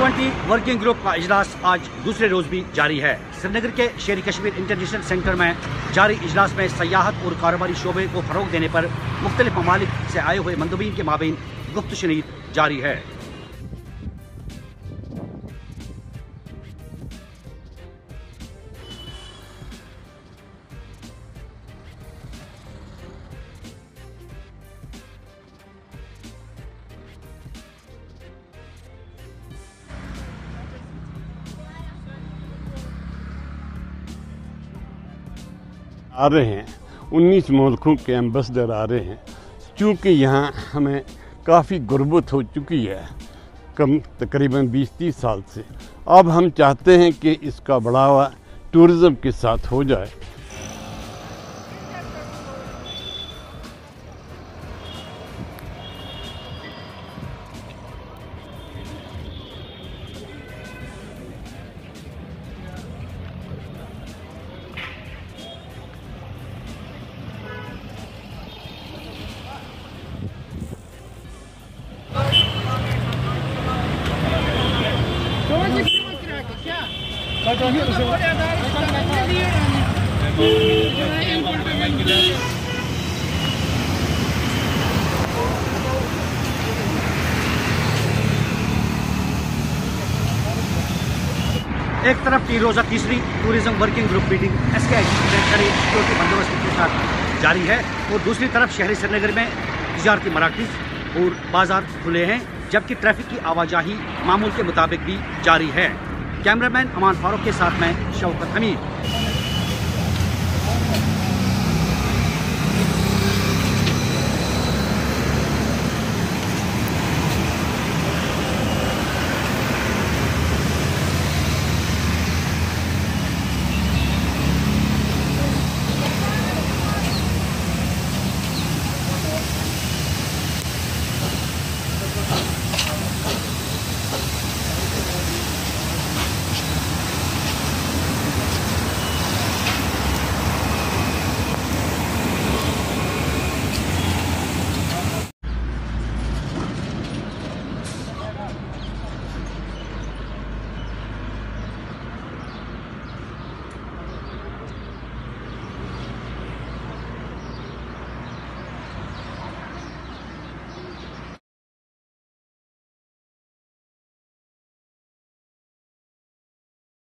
Twenty working group का इजलास आज दूसरे रोज भी जारी है। श्रीनगर के शेरी कश्मीर इंटरनेशनल सेंटर में जारी इजलास में सयाहत और कारोबारी शोबे को फरोग देने पर मुख्तलिफ़ ममालिक से आए हुए मंदबीन के माबेन गुप्त शनीद जारी है। आ रहे हैं। उन्नीस मुल्कों के एम्बेसडर आ रहे हैं। चूँकि यहाँ हमें काफ़ी गुरबत हो चुकी है, कम तकरीबन 20-30 साल से। अब हम चाहते हैं कि इसका बढ़ावा टूरिज़म के साथ हो जाए। एक तरफ़ टी रोज़ा, तीसरी टूरिज़्म वर्किंग ग्रुप मीटिंग एस के कड़े सिक्योरिटी बंदोबस्त के साथ जारी है और दूसरी तरफ़ शहरी श्रीनगर में तजारती मराकज़ और बाज़ार खुले हैं, जबकि ट्रैफ़िक की आवाजाही मामूल के मुताबिक भी जारी है। कैमरामैन अमान फारूक के साथ मैं शौकत हमीर